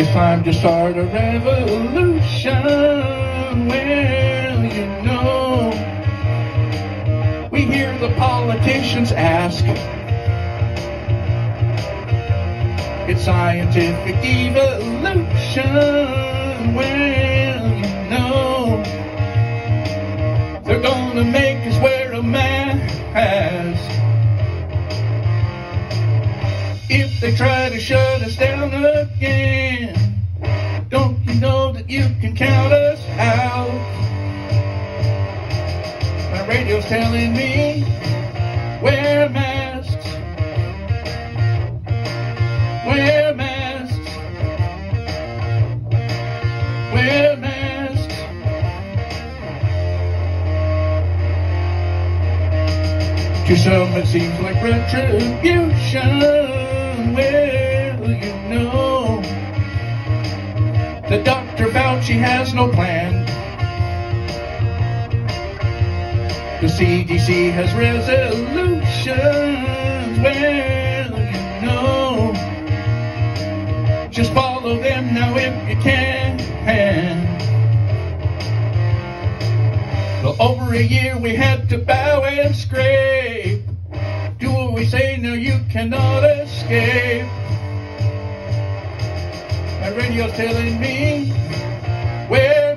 It's time to start a revolution. Well, you know, we hear the politicians ask. It's scientific evolution. Well, you know, they're gonna If they try to shut us down again, don't you know that you can count us out? My radio's telling me, wear masks. To some it seems like retribution. Well, you know that Dr. Fauci has no plan. The CDC has resolutions. Well, you know just follow them now if you can. Well, over a year we had to bow and scrape. Say, now you cannot escape. My radio's telling me, wear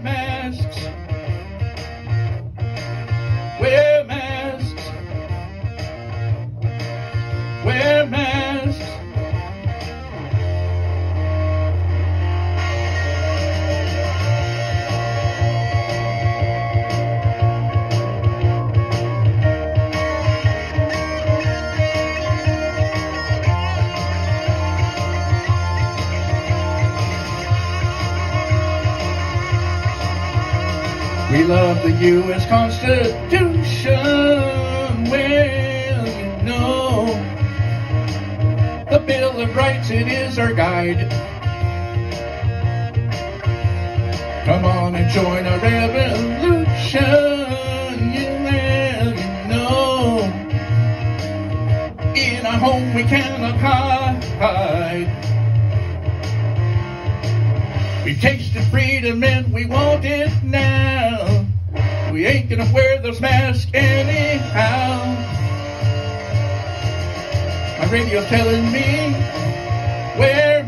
We love the U.S. Constitution. Well, you know, the Bill of Rights, it is our guide. Come on and join our revolution. Well, you know, in our home we cannot hide. We've tasted freedom and we want it now. We ain't gonna wear those masks anyhow. My radio's telling me, wear